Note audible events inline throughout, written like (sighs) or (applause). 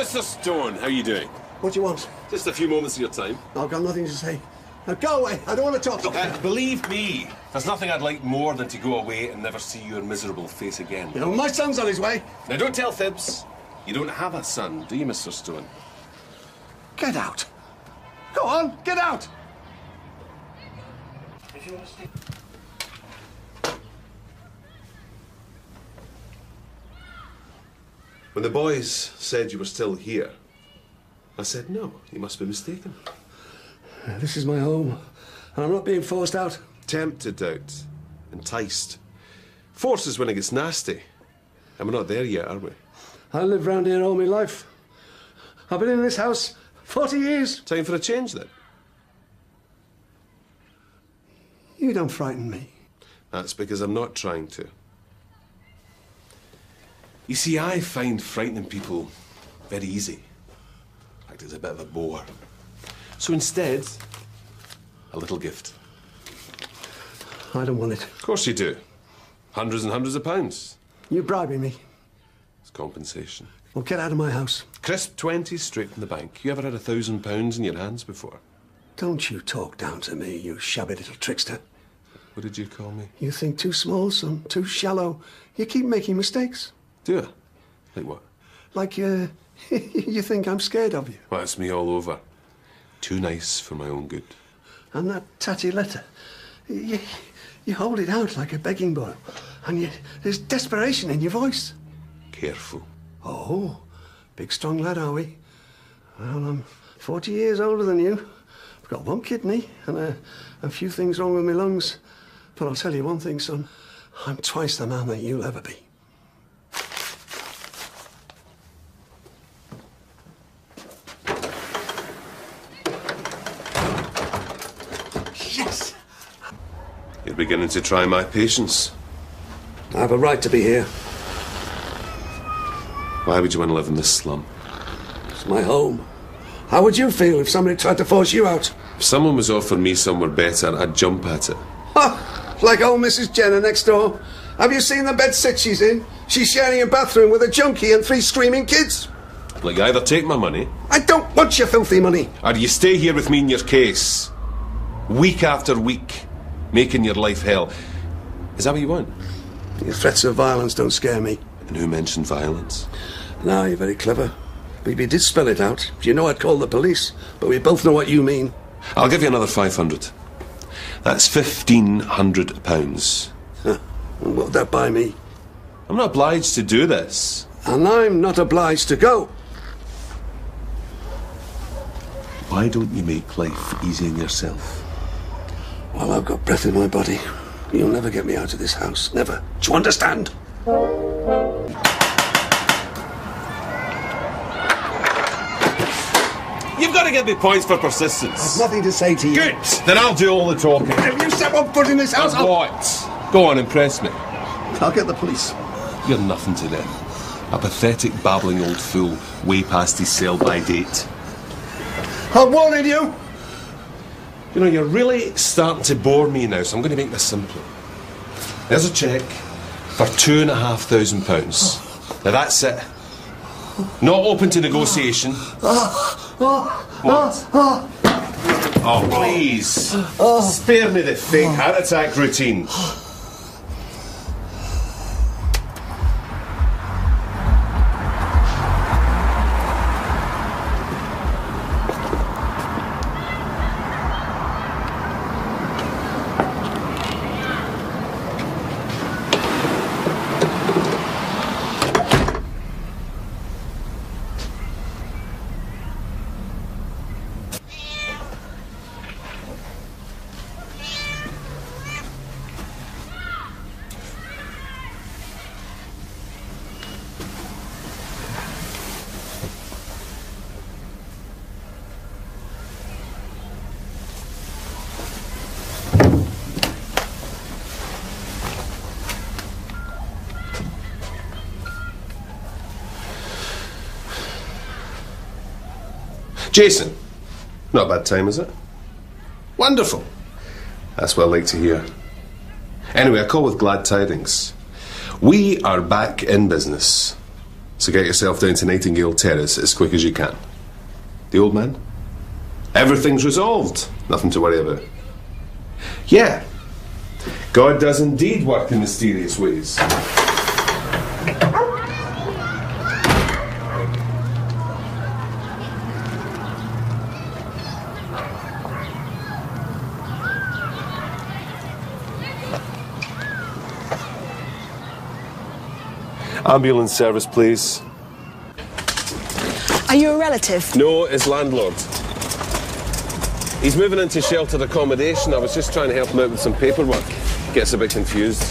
Mr. Stone, how are you doing? What do you want? Just a few moments of your time. I've got nothing to say. Now go away. I don't want to talk to you. Uh, believe me, there's nothing I'd like more than to go away and never see your miserable face again. You know, my son's on his way. Now, don't tell fibs. You don't have a son, do you, Mr. Stone? Get out. Go on, get out. When the boys said you were still here, I said, no, you must be mistaken. This is my home, and I'm not being forced out. Tempted out, enticed. Force is when it gets nasty. And we're not there yet, are we? I lived round here all my life. I've been in this house 40 years. Time for a change then. You don't frighten me. That's because I'm not trying to. You see, I find frightening people very easy. In fact, it's a bit of a bore. So instead, a little gift. I don't want it. Of course you do. Hundreds and hundreds of pounds. You're bribing me. It's compensation. Well, get out of my house. Crisp 20 straight from the bank. You ever had a thousand pounds in your hands before? Don't you talk down to me, you shabby little trickster. What did you call me? You think too small, son, too shallow. You keep making mistakes. Do I? Like what? Like uh, (laughs) you think I'm scared of you. Well, that's me all over. Too nice for my own good. And that tatty letter, you, you hold it out like a begging bowl, and you, there's desperation in your voice. Careful. Oh, big strong lad, are we? Well, I'm 40 years older than you. I've got one kidney and a, a few things wrong with my lungs. But I'll tell you one thing, son. I'm twice the man that you'll ever be. Beginning to try my patience. I have a right to be here. Why would you want to live in this slum? It's my home. How would you feel if somebody tried to force you out? If someone was offering me somewhere better, I'd jump at it. Ha! Like old Mrs. Jenner next door. Have you seen the bed sit she's in? She's sharing a bathroom with a junkie and three screaming kids. Like, either take my money, I don't want your filthy money. or you stay here with me in your case. Week after week, making your life hell. Is that what you want? Your threats of violence don't scare me. And who mentioned violence? No, you're very clever. But if you did spell it out, Do you know I'd call the police. But we both know what you mean. I'll give you another 500. That's 1,500 pounds. Huh. What'd that buy me? I'm not obliged to do this. And I'm not obliged to go. Why don't you make life easy on yourself? While I've got breath in my body, you'll never get me out of this house. Never. Do you understand? You've got to give me points for persistence. I've nothing to say to you. Good. Then I'll do all the talking. If you set one foot in this house, I'll... what? Go on, impress me. I'll get the police. You're nothing to them. A pathetic, babbling old fool, way past his sell-by date. I'm warning you. You know, you're really starting to bore me now, so I'm going to make this simple. There's a cheque for two and a half thousand pounds. Now that's it. Not open to negotiation. What? Oh, please. Spare me the fake heart attack routine. Jason. Not a bad time, is it? Wonderful. That's what I like to hear. Anyway, I call with glad tidings. We are back in business. So get yourself down to Nightingale Terrace as quick as you can. The old man? Everything's resolved. Nothing to worry about. Yeah. God does indeed work in mysterious ways. Ambulance service, please. Are you a relative? No, his landlord. He's moving into sheltered accommodation. I was just trying to help him out with some paperwork. Gets a bit confused.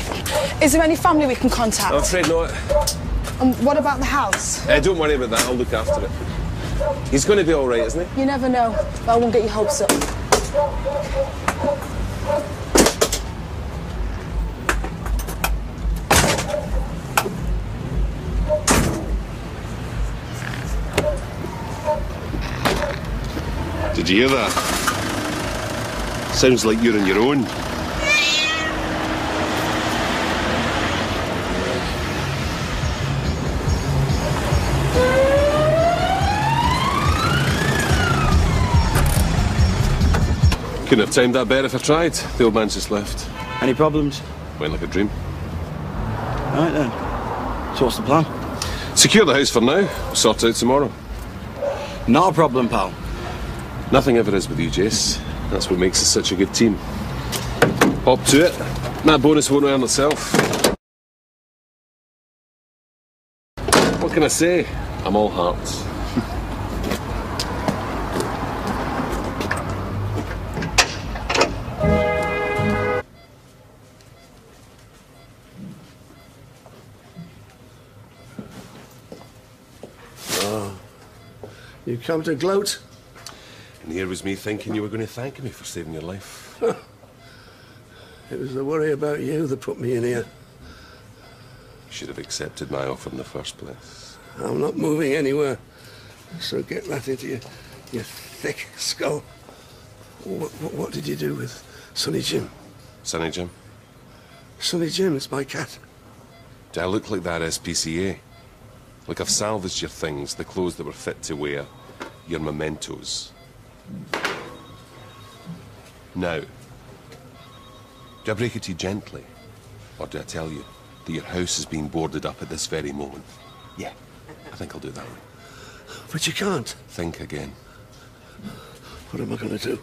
Is there any family we can contact? I'm afraid not. And what about the house? Uh, don't worry about that. I'll look after it. He's going to be all right, isn't he? You never know, but I won't get your hopes up. Hear that? Sounds like you're on your own. Couldn't have timed that better if I tried. The old man's just left. Any problems? Went like a dream. Right then. So what's the plan? Secure the house for now. Sort it out tomorrow. Not a problem, pal. Nothing ever is with you, Jace. That's what makes us such a good team. Hop to it. That bonus won't earn itself. What can I say? I'm all hearts. You come to gloat? And here was me thinking you were going to thank me for saving your life. (laughs) It was the worry about you that put me in here. You should have accepted my offer in the first place. I'm not moving anywhere. So get that into your, your thick skull. What, what, what did you do with Sonny Jim? Sonny Jim, Sonny Jim is my cat. do I look like that SPCA? Like I've salvaged your things, the clothes that were fit to wear, your mementos. Now, do I break it to you gently? Or do I tell you that your house is being boarded up at this very moment? Yeah, I think I'll do that one. But you can't. Think again. What am I going to do?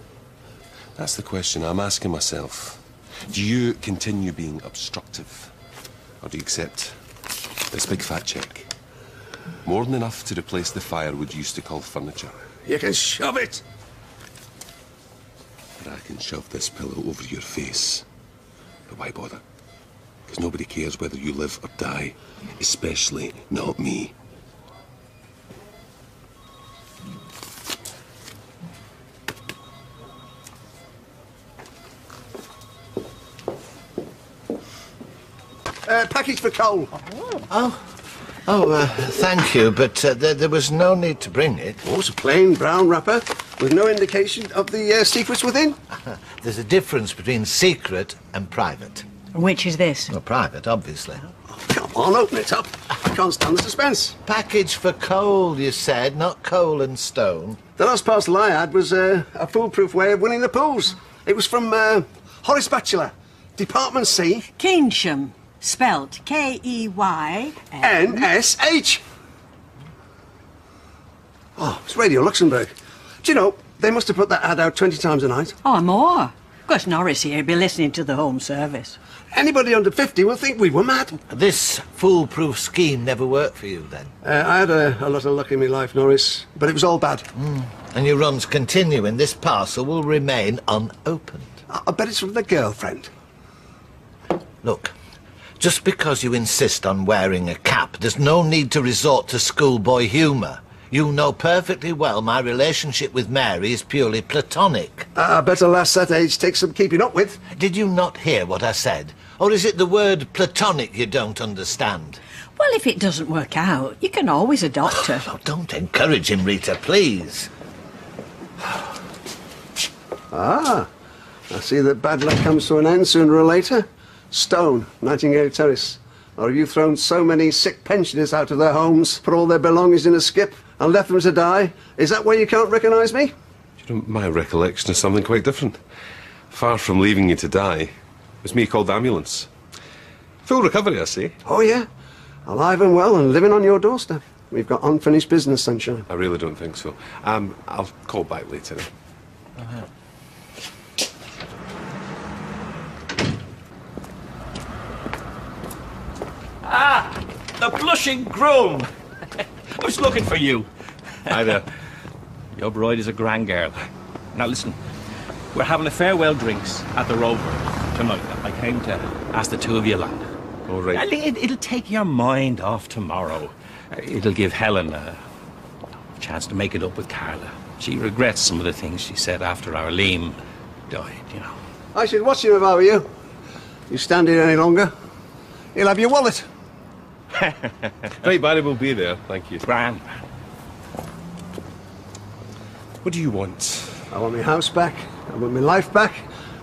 That's the question I'm asking myself. Do you continue being obstructive? Or do you accept this big fat check? More than enough to replace the firewood you used to call furniture. You can shove it. But I can shove this pillow over your face. But why bother? Because nobody cares whether you live or die. Especially not me. Uh, package for Cole. Oh, uh, thank you, but uh, there, there was no need to bring it. Oh, it's a plain brown wrapper with no indication of the uh, secrets within. (laughs) There's a difference between secret and private. Which is this? Well, private, obviously. Come on, open it up. I can't stand the suspense. Package for Cole, you said, not Cole and Stone. The last parcel I had was uh, a foolproof way of winning the pools. It was from uh, Horace Batchelor, Department C, Keynsham, spelt K E Y N S H. Oh, it's Radio Luxembourg. Do you know, they must have put that ad out 20 times a night. Or more. Of course, Norris here be listening to the Home Service. Anybody under 50 will think we were mad. This foolproof scheme never worked for you, then. Uh, I had a, a lot of luck in my life, Norris, but it was all bad. And your runs continue, and this parcel will remain unopened. I, I bet it's from the girlfriend. Look, just because you insist on wearing a cap, there's no need to resort to schoolboy humour. You know perfectly well my relationship with Mary is purely platonic. I bet a lass that age takes some keeping up with. Did you not hear what I said? Or is it the word platonic you don't understand? Well, if it doesn't work out, you can always adopt her. (sighs) Oh, don't encourage him, Rita, please. Ah, I see that bad luck comes to an end sooner or later. Stone, Nightingale Terrace. Or have you thrown so many sick pensioners out of their homes, put all their belongings in a skip, and left them to die? Is that why you can't recognise me? You know, my recollection is something quite different. Far from leaving you to die, it was me called the ambulance. Full recovery, I see. Oh, yeah. Alive and well and living on your doorstep. We've got unfinished business, sunshine. I really don't think so. Um, I'll call back later. Ah, the blushing groom! I was looking for you. Hi there. Your bride is a grand girl. Now listen, we're having a farewell drinks at the Rover tonight. I came to ask the two of you along. All right. It, it'll take your mind off tomorrow. It'll give Helen a chance to make it up with Carla. She regrets some of the things she said after our Liam died, you know. I should watch him if I were you. You stand here any longer, he'll have your wallet. Right, Barry will be there. Thank you. Grand. What do you want? I want my house back, I want my life back,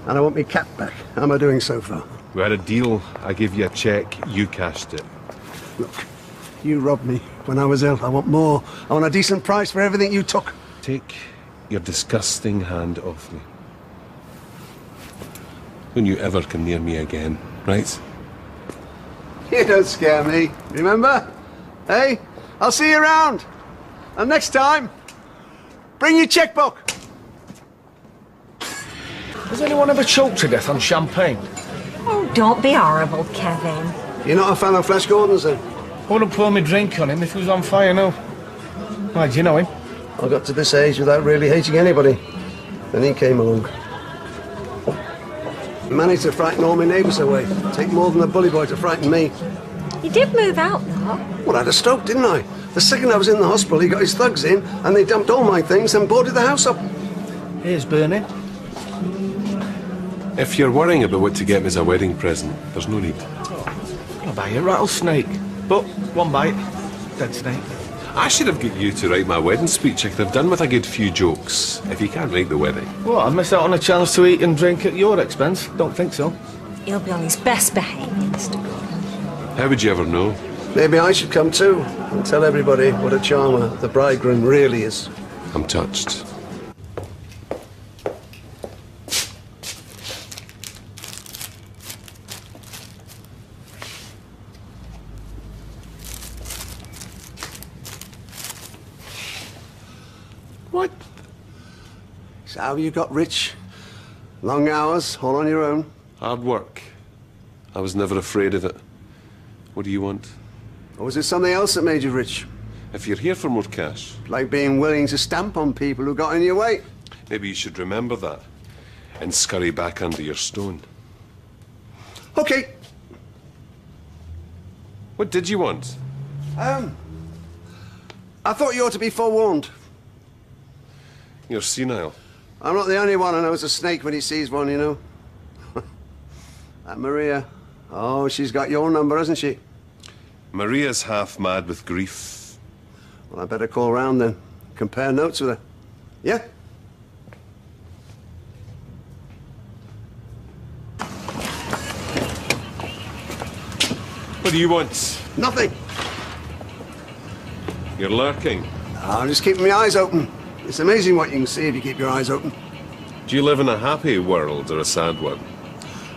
and I want my cat back. How am I doing so far? We had a deal. I gave you a cheque. You cashed it. Look, you robbed me when I was ill. I want more. I want a decent price for everything you took. Take your disgusting hand off me. Don't you ever come near me again, right? (laughs) You don't scare me, remember? Hey, I'll see you around. And next time, bring your checkbook. Has anyone ever choked to death on champagne? Oh, don't be horrible, Kevin. You're not a fan of Flash Gordon's then? I wouldn't pour me drink on him if he was on fire, no. Why, do you know him? I got to this age without really hating anybody. Then he came along. Managed to frighten all my neighbours away. Take more than a bully boy to frighten me. You did move out, though. Well, I had a stroke, didn't I? The second I was in the hospital, he got his thugs in, and they dumped all my things and boarded the house up. Here's Bernie. If you're worrying about what to get me as a wedding present, there's no need. I'll buy you a rattlesnake. But one bite, dead snake. I should have got you to write my wedding speech. I could have done with a good few jokes. If you can't write the wedding. What, I missed out on a chance to eat and drink at your expense? Don't think so. He'll be on his best behaviour, Mr. Gordon. How would you ever know? Maybe I should come too and tell everybody what a charmer the bridegroom really is. I'm touched. How you got rich? Long hours, all on your own. Hard work. I was never afraid of it. What do you want? Or was it something else that made you rich? If you're here for more cash, Like being willing to stamp on people who got in your way? maybe you should remember that and scurry back under your stone. Okay. What did you want? Um, I thought you ought to be forewarned. You're senile. I'm not the only one who knows a snake when he sees one, you know. that (laughs) uh, Maria. Oh, she's got your number, hasn't she? Maria's half mad with grief. Well, I better call round then. Compare notes with her. Yeah? What do you want? Nothing. You're lurking. I'm just keeping my eyes open. It's amazing what you can see if you keep your eyes open. Do you live in a happy world or a sad one?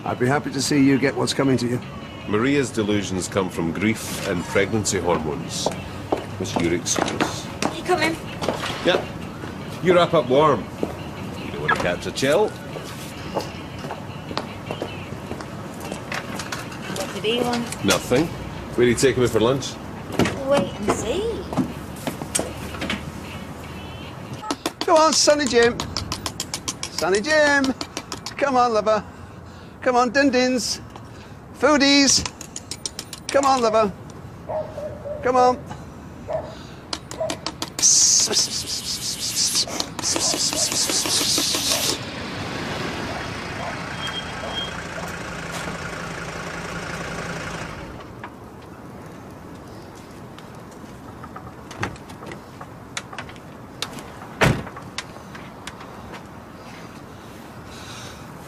I'd be happy to see you get what's coming to you. Maria's delusions come from grief and pregnancy hormones. What's your excuse? You coming? Yep. You wrap up warm. You don't want to catch a chill. What did he want? Nothing. Where are you taking me for lunch? Wait and see. Go on, Sonny Jim. Sonny Jim. Come on, lover. Come on, din dins. Foodies. Come on, lover. Come on.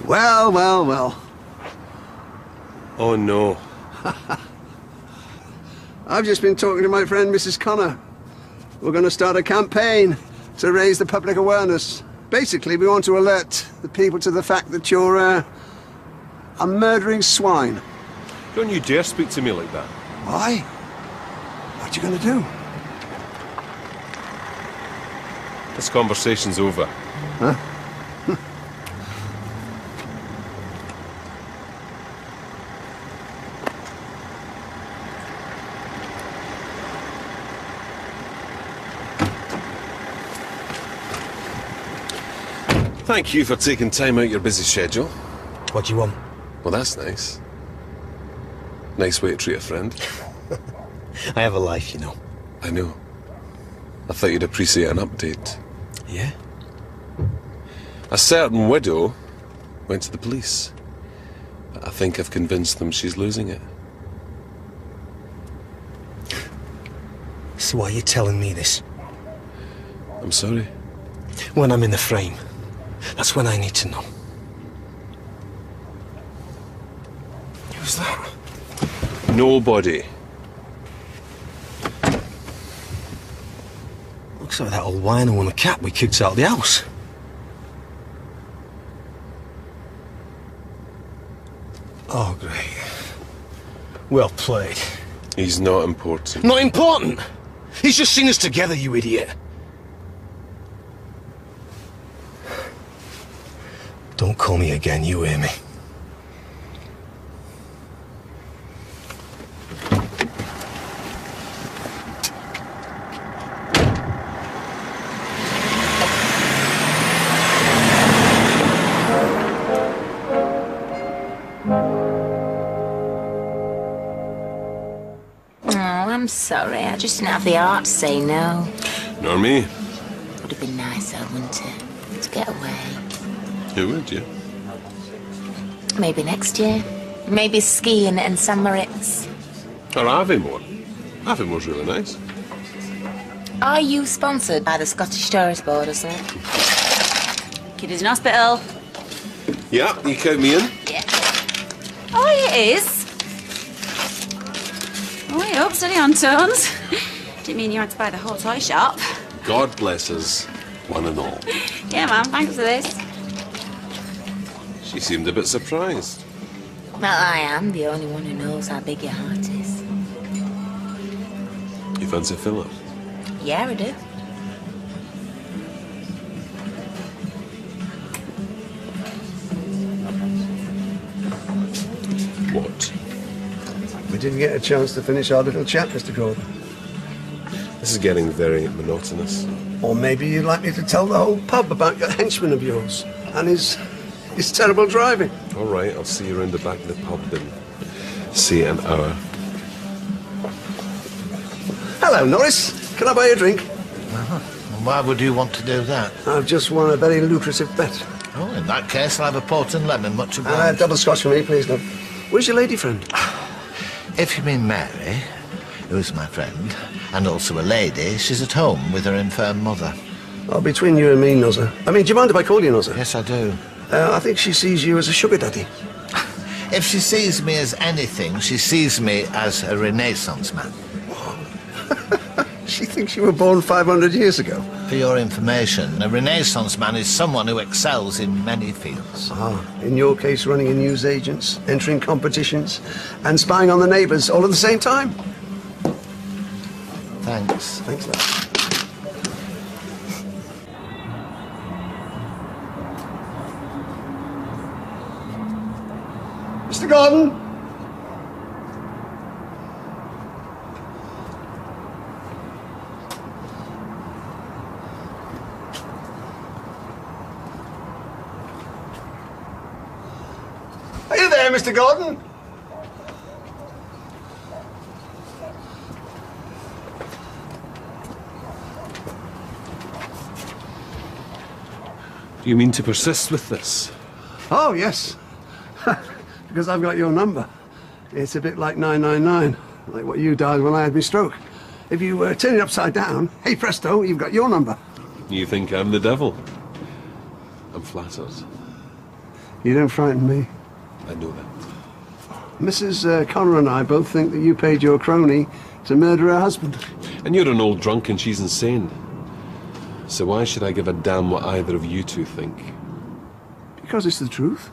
Well, well, well. Oh no. (laughs) I've just been talking to my friend Mrs. Connor. We're going to start a campaign to raise the public awareness. Basically, we want to alert the people to the fact that you're uh, a murdering swine. Don't you dare speak to me like that. Why? What are you going to do? This conversation's over. Huh? Thank you for taking time out your busy schedule. What do you want? Well, that's nice. Nice way to treat a friend. (laughs) I have a life, you know. I know. I thought you'd appreciate an update. Yeah? A certain widow went to the police. But I think I've convinced them she's losing it. So why are you telling me this? I'm sorry. When I'm in the frame. That's when I need to know. Who's that? Nobody. Looks like that old wino and the cat we kicked out of the house. Oh, great. Well played. He's not important. Not important! He's just seen us together, you idiot. Call me again, you hear me? Oh, I'm sorry. I just didn't have the heart to say no. Nor me. Would have been nicer, wouldn't it? To get away. Who would you? Maybe next year. Maybe skiing in St. Moritz. Or Aviemore. Aviemore's really nice. Are you sponsored by the Scottish Tourist Board or something? Kiddies in hospital. Yeah, you count me in? Oh, it is. Oh, I hope steady on tones. Didn't mean you had to buy the whole toy shop. God bless us, one and all. (laughs) Yeah, man, thanks for this. She seemed a bit surprised. Well, I am the only one who knows how big your heart is. You fancy Philip? Yeah, I do. What? We didn't get a chance to finish our little chat, Mr. Gordon. This is getting very monotonous. Or maybe you'd like me to tell the whole pub about your henchman of yours and his his terrible driving. All right, I'll see you around the back of the pub then. See you in, an hour. Hello, Norris. Can I buy you a drink? Uh-huh. And why would you want to do that? I've just won a very lucrative bet. Oh, in that case, I'll have a port and lemon, much obliged. Uh, obliged. double scotch for me, please, love. Where's your lady friend? (sighs) If you mean Mary, who's my friend, and also a lady, she's at home with her infirm mother. Oh, between you and me, Nozza. I mean, do you mind if I call you Nozza? Yes, I do. Uh, I think she sees you as a sugar daddy. (laughs) If she sees me as anything, she sees me as a Renaissance man. (laughs) She thinks you were born 500 years ago. For your information, a Renaissance man is someone who excels in many fields. Ah, in your case, running a news agents, entering competitions, and spying on the neighbours all at the same time. Thanks. Thanks, love. Gordon! Are you there, Mr. Gordon? Do you mean to persist with this? Oh, yes. (laughs) because I've got your number. It's a bit like 999, like what you dialed when I had my stroke. If you uh, turn it upside down, hey presto, you've got your number. You think I'm the devil? I'm flattered. You don't frighten me. I know that. Mrs. Uh, Connor and I both think that you paid your crony to murder her husband. And you're an old drunk and she's insane. So why should I give a damn what either of you two think? Because it's the truth.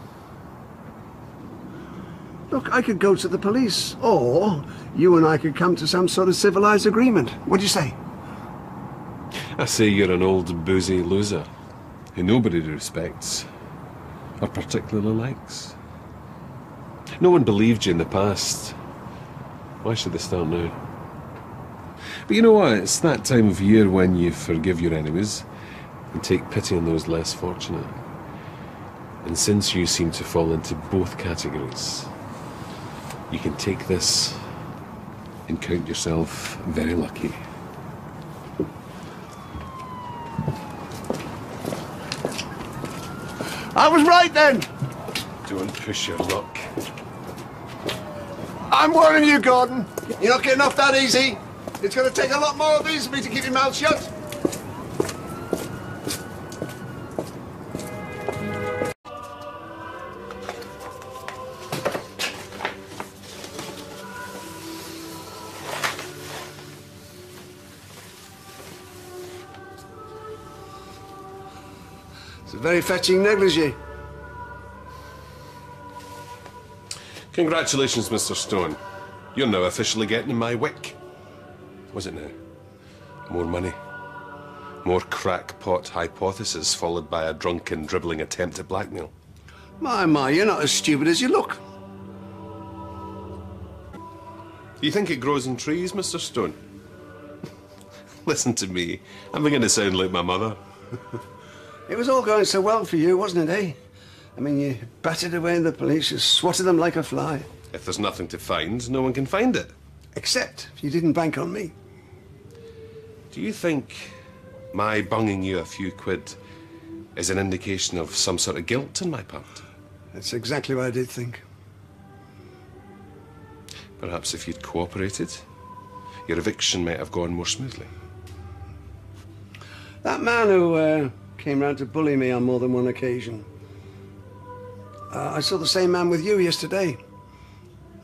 Look, I could go to the police, or you and I could come to some sort of civilized agreement. What do you say? I say you're an old boozy loser who nobody respects or particularly likes. No one believed you in the past. Why should they start now? But you know what? It's that time of year when you forgive your enemies and take pity on those less fortunate. And since you seem to fall into both categories, you can take this and count yourself very lucky. I was right then. Don't push your luck. I'm warning you, Gordon. You're not getting off that easy. It's going to take a lot more of these for me to keep your mouth shut. Very fetching negligee. Congratulations, Mr. Stone. You're now officially getting in my wick. Was it now? More money. More crackpot hypothesis followed by a drunken, dribbling attempt at blackmail. My, my, you're not as stupid as you look. You think it grows in trees, Mr. Stone? (laughs) Listen to me. I'm beginning to sound like my mother. (laughs) It was all going so well for you, wasn't it, eh? I mean, you batted away the police, you swatted them like a fly. If there's nothing to find, no one can find it. Except if you didn't bank on me. Do you think my bunging you a few quid is an indication of some sort of guilt on my part? That's exactly what I did think. Perhaps if you'd cooperated, your eviction might have gone more smoothly. That man who uh, came round to bully me on more than one occasion. Uh, I saw the same man with you yesterday.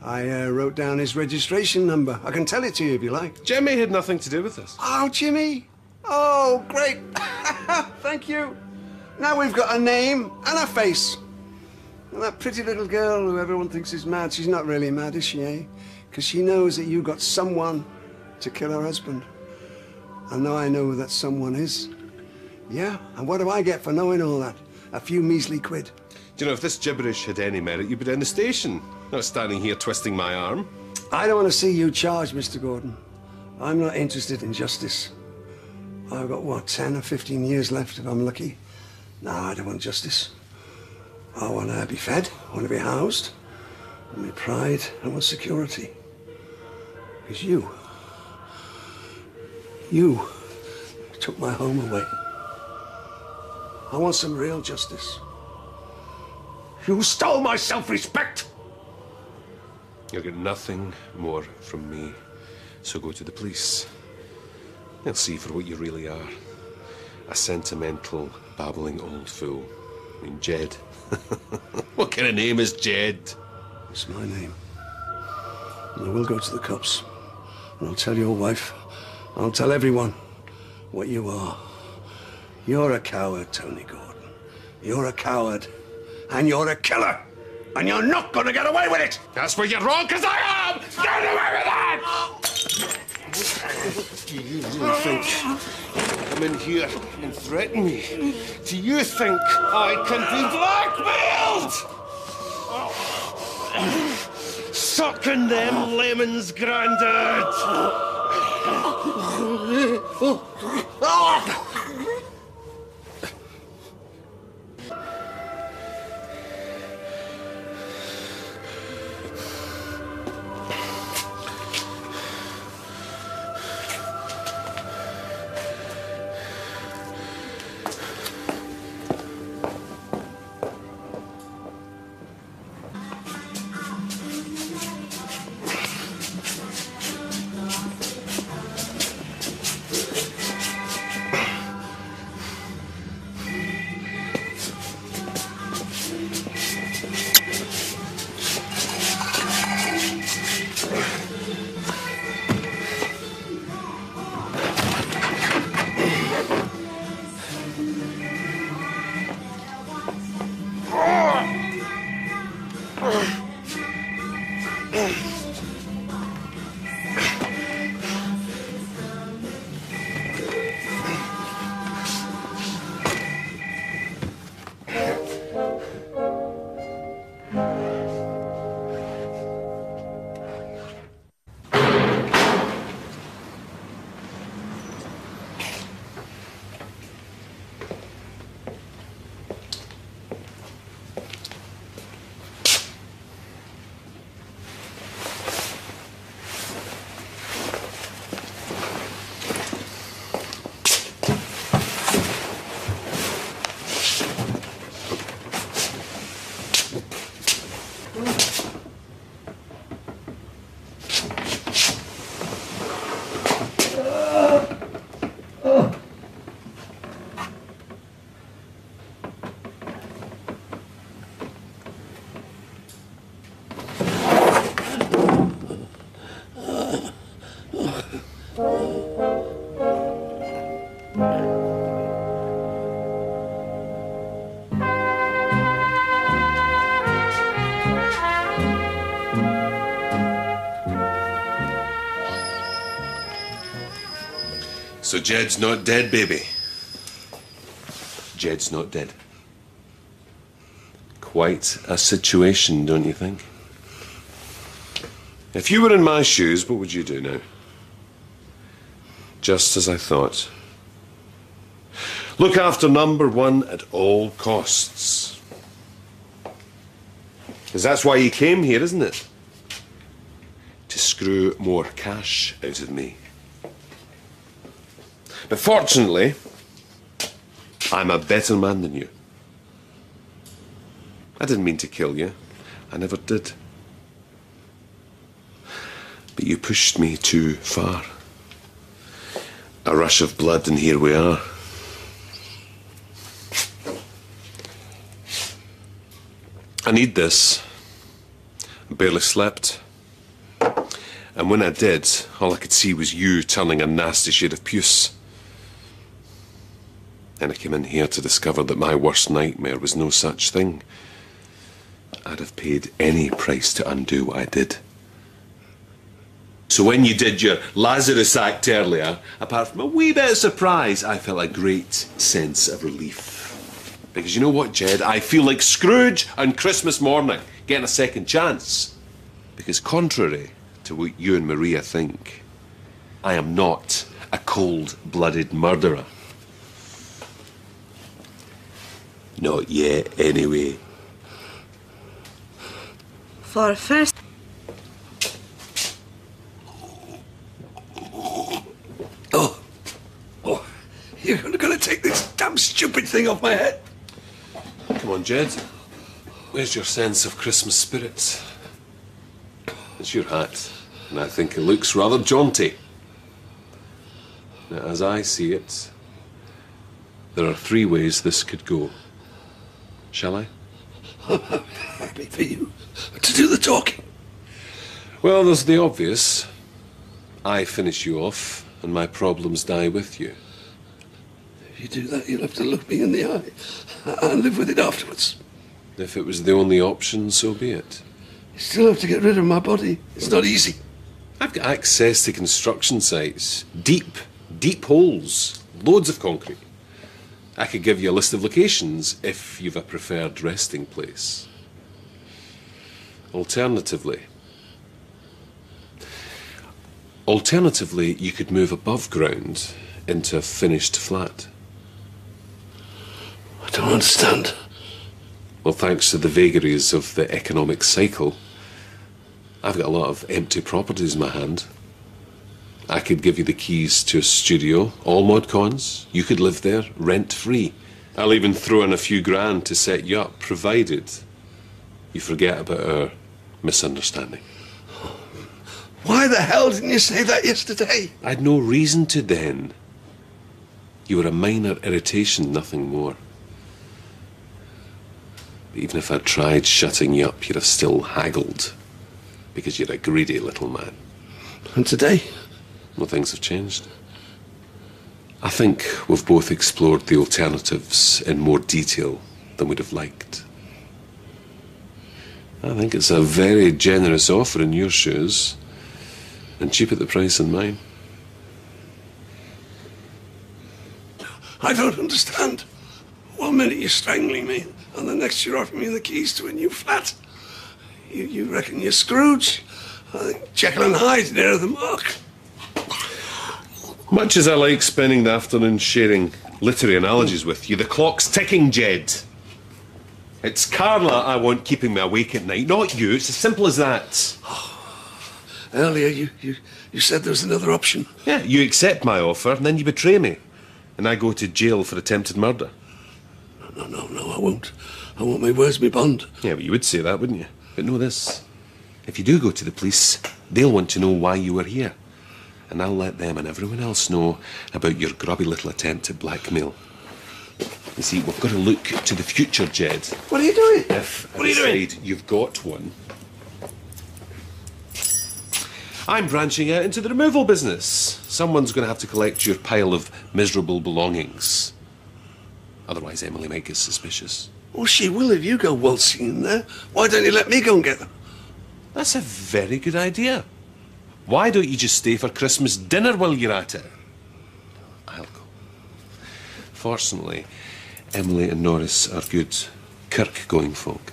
I uh, wrote down his registration number. I can tell it to you if you like. Jimmy had nothing to do with this. Oh, Jimmy! Oh, great! (laughs) Thank you. Now we've got a name and a face. And that pretty little girl who everyone thinks is mad, she's not really mad, is she, eh? Because she knows that you got someone to kill her husband. And now I know who that someone is. Yeah, and what do I get for knowing all that? A few measly quid. Do you know, if this gibberish had any merit, you'd be down the station, not standing here twisting my arm. I don't want to see you charged, Mr. Gordon. I'm not interested in justice. I've got, what, 10 or 15 years left if I'm lucky. No, I don't want justice. I want to be fed, I want to be housed, I want pride, I want security. Because you, you took my home away. I want some real justice. You stole my self-respect! You'll get nothing more from me. So go to the police. They'll see for what you really are. A sentimental, babbling old fool. I mean, Jed. (laughs) what kind of name is Jed? It's my name. And I will go to the cops. And I'll tell your wife. I'll tell everyone what you are. You're a coward, Tony Gordon. You're a coward. And you're a killer. And you're not gonna get away with it! That's where you're wrong, because I am! Get away with that! Do you really think Come in here and threaten me? Do you think I can be blackmailed? Sucking them lemons, Grandad! (laughs) So Jed's not dead, baby. Jed's not dead. Quite a situation, don't you think? If you were in my shoes, what would you do now? Just as I thought. Look after number one at all costs. Because that's why you came here, isn't it? To screw more cash out of me. But fortunately, I'm a better man than you. I didn't mean to kill you. I never did. But you pushed me too far. A rush of blood, and here we are. I need this. I barely slept. And when I did, all I could see was you turning a nasty shade of puce. And I came in here to discover that my worst nightmare was no such thing. I'd have paid any price to undo what I did. So when you did your Lazarus act earlier, apart from a wee bit of surprise, I felt a great sense of relief. Because you know what, Jed? I feel like Scrooge on Christmas morning, getting a second chance. Because contrary to what you and Maria think, I am not a cold-blooded murderer. Not yet, anyway. For a first. Oh, oh, you're going to take this damn stupid thing off my head. Come on, Jed. Where's your sense of Christmas spirit? It's your hat, and I think it looks rather jaunty. Now, as I see it, there are three ways this could go. Shall I? (laughs) I'm happy for you to do the talking. Well, there's the obvious. I finish you off, and my problems die with you. If you do that, you'll have to look me in the eye and live with it afterwards. If it was the only option, so be it. You still have to get rid of my body. It's not easy. I've got access to construction sites. Deep, deep holes. Loads of concrete. I could give you a list of locations if you've a preferred resting place. Alternatively, alternatively, you could move above ground into a finished flat. I don't understand. Well, thanks to the vagaries of the economic cycle, I've got a lot of empty properties in my hand. I could give you the keys to a studio, all mod cons. You could live there rent free. I'll even throw in a few grand to set you up, provided you forget about our misunderstanding. Why the hell didn't you say that yesterday? I'd no reason to then. You were a minor irritation, nothing more. But even if I'd tried shutting you up, you'd have still haggled. Because you're a greedy little man. And today? Well, things have changed. I think we've both explored the alternatives in more detail than we'd have liked. I think it's a very generous offer in your shoes, and cheap at the price in mine. I don't understand. One minute you're strangling me, and the next you're offering me the keys to a new flat. You, you reckon you're Scrooge? I think Jekyll and Hyde near the mark. Much as I like spending the afternoon sharing literary analogies with you, the clock's ticking, Jed. It's Carla I want keeping me awake at night, not you. It's as simple as that. (sighs) Earlier, you, you, you said there was another option. Yeah, you accept my offer and then you betray me. And I go to jail for attempted murder. No, no, no, I won't. I won't. My word's my bond. Yeah, but you would say that, wouldn't you? But know this. If you do go to the police, they'll want to know why you were here. And I'll let them and everyone else know about your grubby little attempt at blackmail. You see, we've got to look to the future, Jed. What are you doing? If What are you doing? you've got one, I'm branching out into the removal business. Someone's going to have to collect your pile of miserable belongings. Otherwise, Emily might get suspicious. Well, she will if you go waltzing in there. Why don't you let me go and get them? That's a very good idea. Why don't you just stay for Christmas dinner while you're at it? I'll go. Fortunately, Emily and Norris are good Kirk going folk.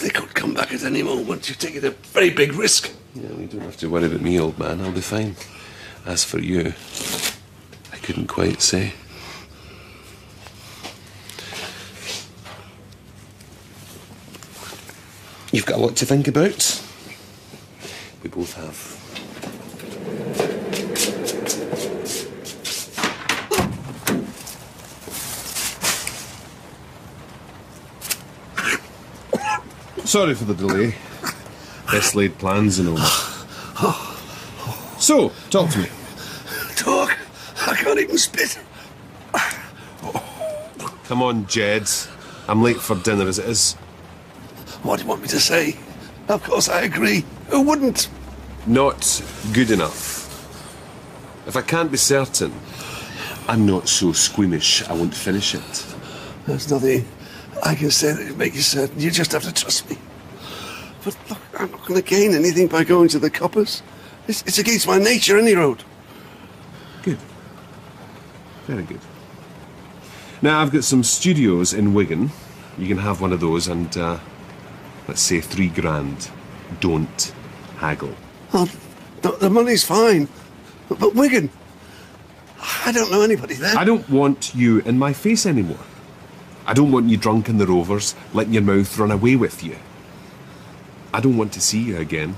They could come back at any moment. You're taking a very big risk. Yeah, you don't have to worry about me, old man. I'll be fine. As for you, I couldn't quite say. You've got a lot to think about. We both have. Sorry for the delay. Best laid plans and all. So, talk to me. Talk? I can't even spit. Come on, Jed. I'm late for dinner as it is. What do you want me to say? Of course I agree. Who wouldn't? Not good enough. If I can't be certain, I'm not so squeamish I won't finish it. There's nothing I can say that will make you certain. You just have to trust me. But look, I'm not going to gain anything by going to the coppers. It's, it's against my nature, any road. Good. Very good. Now, I've got some studios in Wigan. You can have one of those and, uh, let's say, three grand. Don't haggle. Oh, the, the money's fine. But, but Wigan, I don't know anybody there. I don't want you in my face anymore. I don't want you drunk in the rovers, letting your mouth run away with you. I don't want to see you again.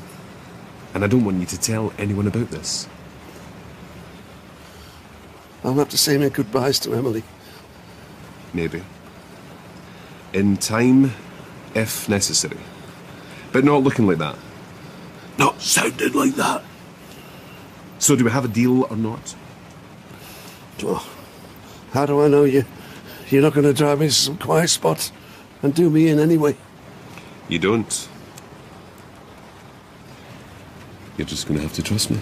And I don't want you to tell anyone about this. I'll have to say my goodbyes to Emily. Maybe. In time, if necessary. But not looking like that. Not sounding like that. So, do we have a deal or not? Oh, how do I know you? You're not going to drive me to some quiet spot and do me in anyway. You don't. You're just going to have to trust me.